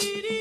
Dee dee.